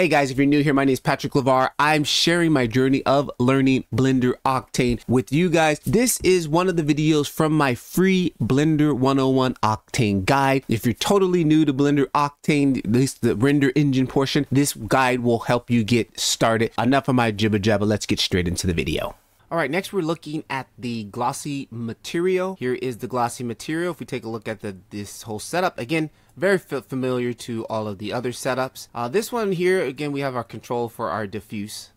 Hey guys, if you're new here, my name is Patrick LeVar. I'm sharing my journey of learning Blender Octane with you guys. This is one of the videos from my free Blender 101 Octane guide. If you're totally new to Blender Octane, at least the render engine portion, this guide will help you get started. Enough of my jibber jabber, let's get straight into the video. All right, next we're looking at the glossy material. Here is the glossy material. If we take a look at the this whole setup, again, very familiar to all of the other setups. Uh, this one here, again, we have our control for our diffuse,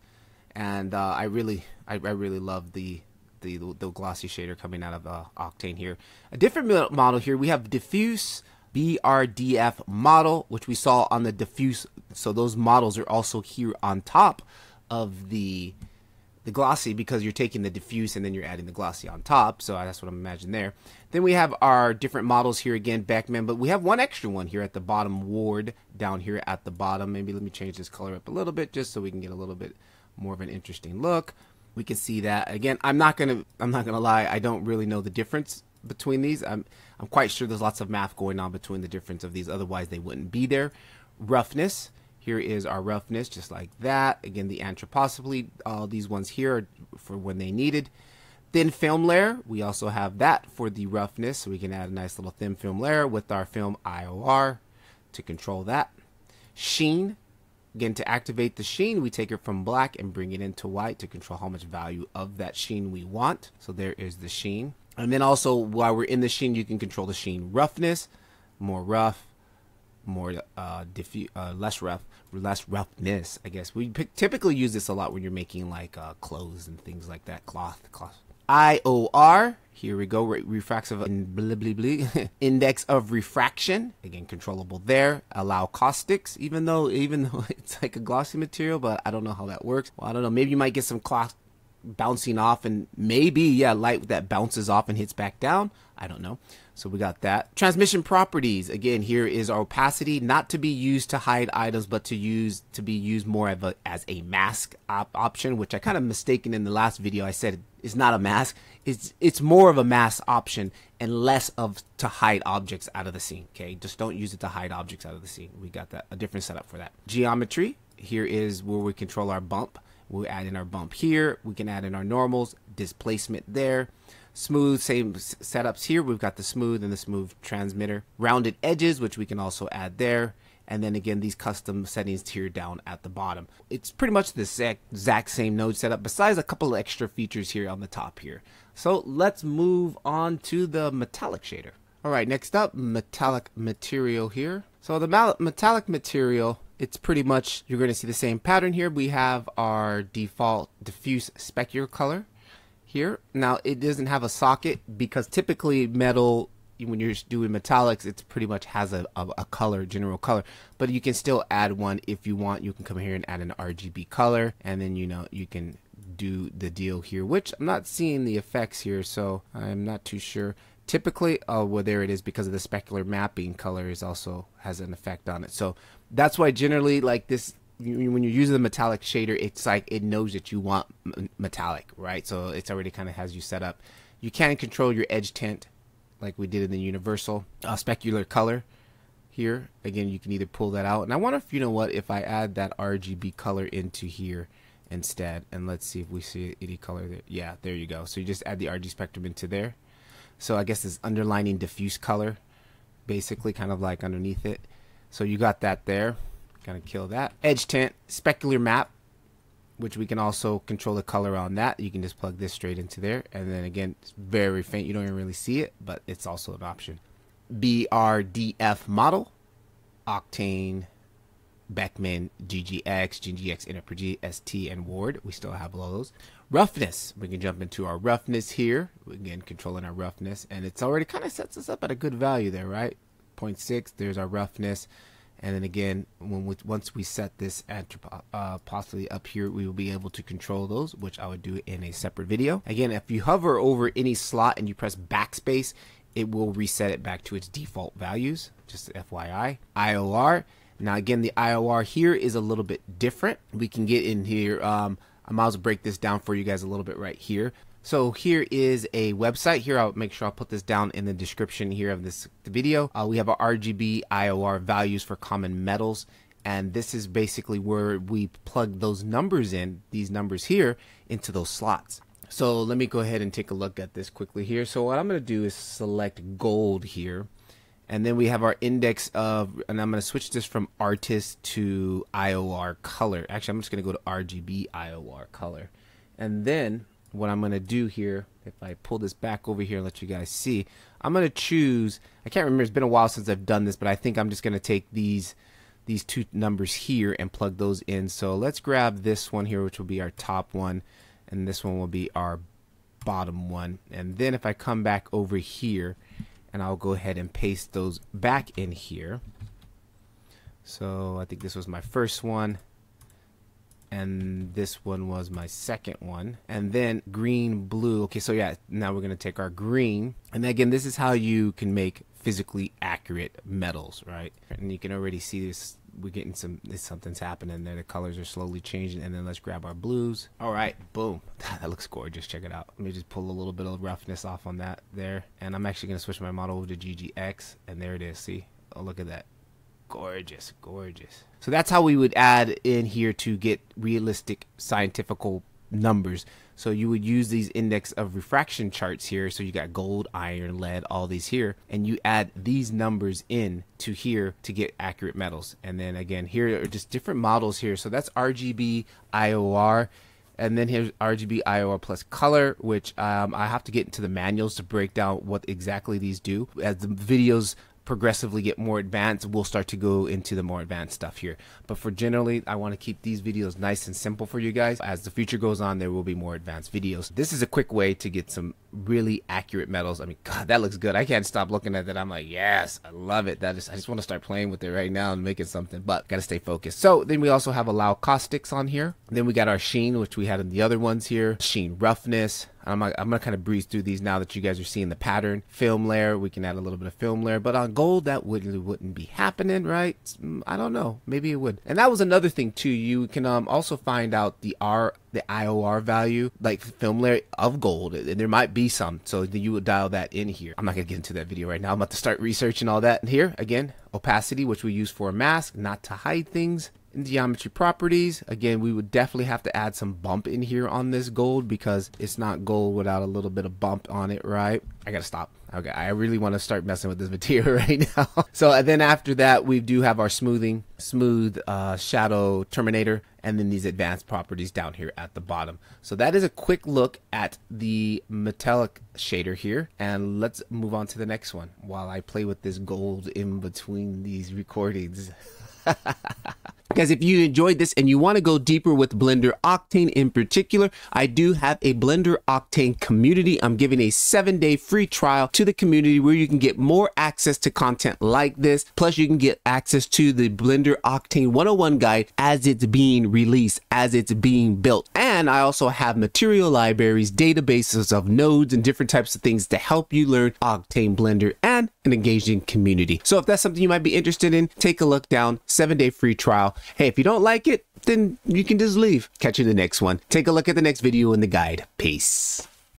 and uh, I really, I, I, really love the, the the glossy shader coming out of uh, Octane here. A different model here, we have diffuse BRDF model, which we saw on the diffuse. So those models are also here on top of the the glossy because you're taking the diffuse and then you're adding the glossy on top. So that's what I'm imagining there. Then we have our different models here again, Beckmann, but we have one extra one here at the bottom, Ward, down here at the bottom. Maybe let me change this color up a little bit just so we can get a little bit more of an interesting look. We can see that again. I'm not gonna. I'm not gonna lie. I don't really know the difference between these. I'm. I'm quite sure there's lots of math going on between the difference of these. Otherwise, they wouldn't be there. Roughness. Here is our roughness, just like that. Again, the anthroposoly, all these ones here are for when they needed. Thin film layer, we also have that for the roughness. So we can add a nice little thin film layer with our film IOR to control that. Sheen, again, to activate the sheen, we take it from black and bring it into white to control how much value of that sheen we want. So there is the sheen. And then also, while we're in the sheen, you can control the sheen roughness, more rough, more uh, diffu- uh, less rough, less roughness. I guess we typically use this a lot when you're making like uh, clothes and things like that, cloth, cloth. IOR. Here we go. Re- refractive blah, blah, blah, index of refraction. Again, controllable there. Allow caustics, even though even though it's like a glossy material, but I don't know how that works. Well, I don't know. Maybe you might get some cloth bouncing off and maybe yeah light that bounces off and hits back down. I don't know. So we got that. Transmission properties. Again here is our opacity not to be used to hide items but to use to be used more of a, as a mask op option which i kind of mistaken in the last video. I said it's not a mask. It's it's more of a mask option and less of to hide objects out of the scene okay? Just don't use it to hide objects out of the scene. We got that a different setup for that. Geometry. Here is where we control our bump We'll add in our bump here. We can add in our normals, displacement there. Smooth, same setups here. We've got the smooth and the smooth transmitter. Rounded edges, which we can also add there. And then again, these custom settings here down at the bottom. It's pretty much the exact same node setup, besides a couple of extra features here on the top here. So let's move on to the metallic shader. All right, next up, metallic material here. So the metallic material it's pretty much, you're going to see the same pattern here. We have our default diffuse specular color here. Now, it doesn't have a socket because typically metal, when you're doing metallics, it pretty much has a, a, a, color, general color. But you can still add one if you want. You can come here and add an RGB color, and then, you know, you can do the deal here, which I'm not seeing the effects here, so I'm not too sure typically oh well there it is because of the specular mapping color is also has an effect on it so that's why generally like this when you're using the metallic shader it's like it knows that you want metallic right? So it's already kind of has you set up. You can control your edge tint like we did in the universal uh, specular color here. Again you can either pull that out. And I wonder if you know what if I add that RGB color into here instead and let's see if we see any color there. Yeah there you go. So you just add the RG spectrum into there. So I guess this underlining diffuse color basically kind of like underneath it so you got that there. Gonna kill that. Edge tint, specular map, which we can also control the color on that. You can just plug this straight into there. And then again, it's very faint. You don't even really see it, but it's also an option. BRDF model, Octane, Beckmann, GGX, GGX Interpreg, ST, and Ward. We still have all those. Roughness. We can jump into our roughness here. Again, controlling our roughness. And it's already kind of sets us up at a good value there, right? 0.6. There's our roughness. And then again, when we, once we set this uh, possibly up here, we will be able to control those, which I would do in a separate video. Again, if you hover over any slot and you press backspace, it will reset it back to its default values. Just FYI. IOR. Now again, the IOR here is a little bit different. We can get in here. Um, I might as well break this down for you guys a little bit right here. So here is a website. Here I'll make sure I'll put this down in the description here of this video. Uh, we have our RGB IOR values for common metals And this is basically where we plug those numbers in, these numbers here, into those slots. So let me go ahead and take a look at this quickly here. So what I'm going to do is select gold here. And then we have our index of, and I'm going to switch this from artist to IOR color. Actually, I'm just going to go to RGB IOR color. And then what I'm going to do here, if I pull this back over here and let you guys see, I'm going to choose, I can't remember, it's been a while since I've done this, but I think I'm just going to take these these two numbers here and plug those in. So let's grab this one here, which will be our top one, and this one will be our bottom one. And then if I come back over here, and I'll go ahead and paste those back in here. So I think this was my first one and this one was my second one and then green blue. Okay so yeah now we're going to take our green. And again this is how you can make physically accurate metals right? And you can already see this we're getting some something's happening there. The colors are slowly changing and then let's grab our blues. All right boom. That looks gorgeous. Check it out. Let me just pull a little bit of roughness off on that there. And i'm actually going to switch my model over to ggx and there it is. See? Oh look at that. Gorgeous gorgeous. So that's how we would add in here to get realistic scientifical numbers. So you would use these index of refraction charts here. So you got gold iron lead all these here. And you add these numbers in to here to get accurate metals. And then again here are just different models here. So that's rgb ior and then here's RGB IOR plus color, which um, I have to get into the manuals to break down what exactly these do. As the videos progressively get more advanced, we'll start to go into the more advanced stuff here. But for generally, I want to keep these videos nice and simple for you guys. As the future goes on, there will be more advanced videos. This is a quick way to get some really accurate metals. I mean, God, that looks good. I can't stop looking at that. I'm like, yes, I love it. That is, I just want to start playing with it right now and making something, but got to stay focused. So then we also have allow caustics on here. Then we got our sheen, which we had in the other ones here. Sheen roughness, I'm, I'm gonna kind of breeze through these now that you guys are seeing the pattern. Film layer, we can add a little bit of film layer, but on gold that wouldn't wouldn't be happening, right? Mm, I don't know, maybe it would. And that was another thing too. You can um, also find out the R the IOR value, like film layer of gold. And there might be some, so you would dial that in here. I'm not gonna get into that video right now. I'm about to start researching all that. And here again, opacity, which we use for a mask, not to hide things in geometry properties. Again we would definitely have to add some bump in here on this gold because it's not gold without a little bit of bump on it right? I gotta stop. Okay I really want to start messing with this material right now. So and then after that we do have our smoothing smooth uh, shadow terminator and then these advanced properties down here at the bottom. So that is a quick look at the metallic shader here and let's move on to the next one while I play with this gold in between these recordings Guys, if you enjoyed this and you want to go deeper with Blender Octane in particular, I do have a Blender Octane community. I'm giving a seven day free trial to the community where you can get more access to content like this. Plus, you can get access to the Blender Octane 101 guide as it's being released, as it's being built. And I also have material libraries, databases of nodes and different types of things to help you learn Octane Blender and an engaging community. So if that's something you might be interested in, take a look down, seven day free trial. Hey, if you don't like it, then you can just leave. Catch you in the next one. Take a look at the next video in the guide. Peace.